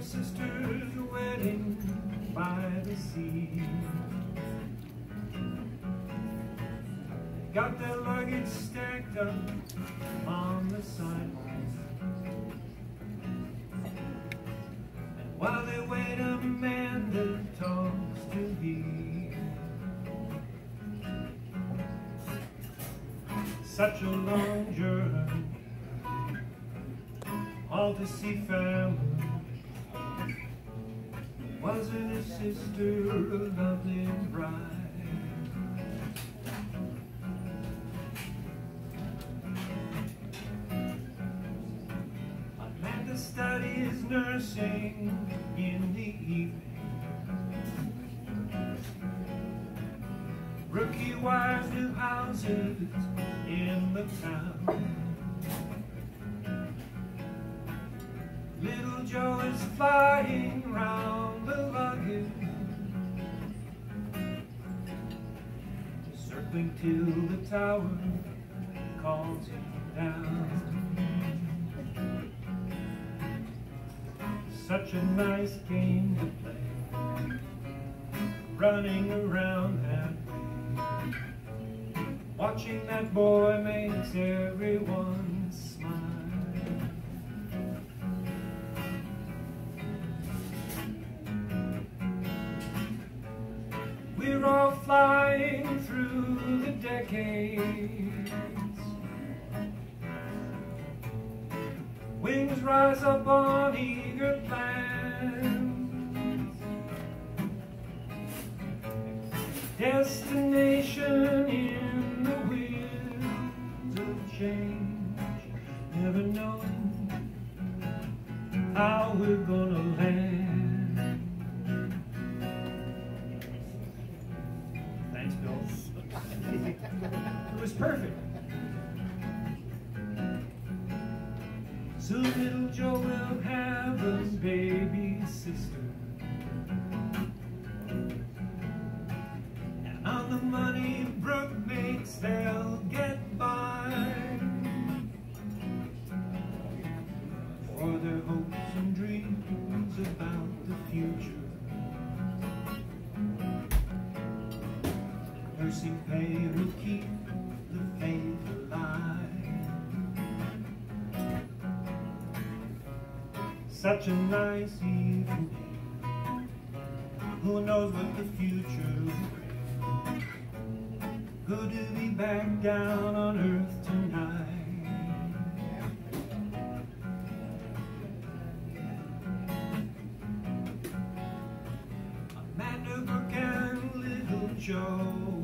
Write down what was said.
sister's wedding by the sea. Got their luggage stacked up on the sidewalk. And while they wait, Amanda talks to he. Such a long journey, all to see family. Wasn't his sister a lovely bride? Amanda studies nursing in the evening. Rookie wives new houses in the town. Little Joe is flying circling till the tower calls you down. Such a nice game to play, running around that way. Watching that boy makes everyone smile. We're all flying through decades. Wings rise up on eager plans. Destination in the winds of change. Never knowing how we're gonna land. Thanks, Bill. It was perfect. So little Joe will have a baby sister. And on the money Brook Such a nice evening. Who knows what the future will bring? Good to be back down on earth tonight. Amanda Brook and little Joe.